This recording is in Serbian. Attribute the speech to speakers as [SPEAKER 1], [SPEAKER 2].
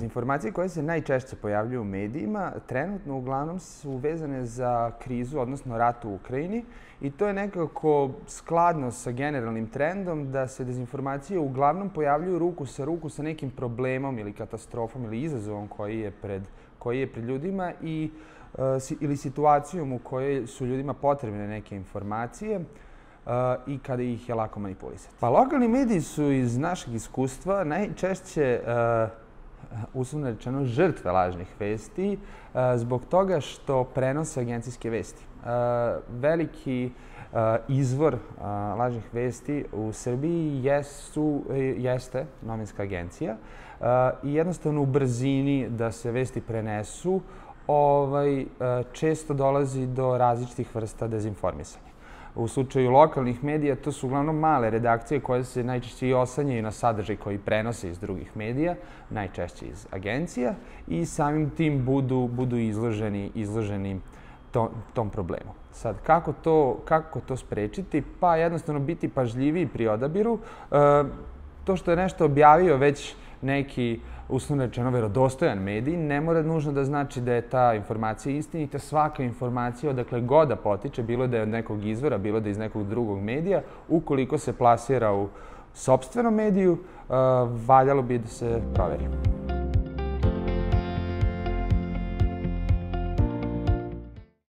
[SPEAKER 1] informacije koje se najčešće pojavljuju u medijima trenutno uglavnom su vezane za krizu, odnosno rat u Ukrajini i to je nekako skladno sa generalnim trendom da se dezinformacije uglavnom pojavljuju ruku sa ruku sa nekim problemom ili katastrofom ili izazovom koji je pred, koji je pred ljudima i uh, ili situacijom u kojoj su ljudima potrebne neke informacije uh, i kada ih je lako manipulisati. Pa lokalni mediji su iz našeg iskustva najčešće uh, uslovno rečeno, žrtve lažnih vesti uh, zbog toga što prenose agencijske vesti. Uh, veliki uh, izvor lažnih vesti u Srbiji jesu, jeste novinska agencija i jednostavno u brzini da se vesti prenesu ovaj, često dolazi do različitih vrsta dezinformisanja. U slučaju lokalnih medija to su uglavnom male redakcije koje se najčešće i osanjaju na sadržaj koji prenose iz drugih medija, najčešće iz agencija i samim tim budu, budu izloženi, izloženi to, tom problemu. Sad, kako to, kako to sprečiti? Pa jednostavno biti pažljiviji pri odabiru. E, to što je nešto objavio već neki uslovno rečeno verodostojan medij, ne mora nužno da znači da je ta informacija istinita. Svaka informacija odakle god da potiče, bilo da je od nekog izvora, bilo da je iz nekog drugog medija, ukoliko se plasira u sobstvenom mediju, uh, valjalo bi da se proveri.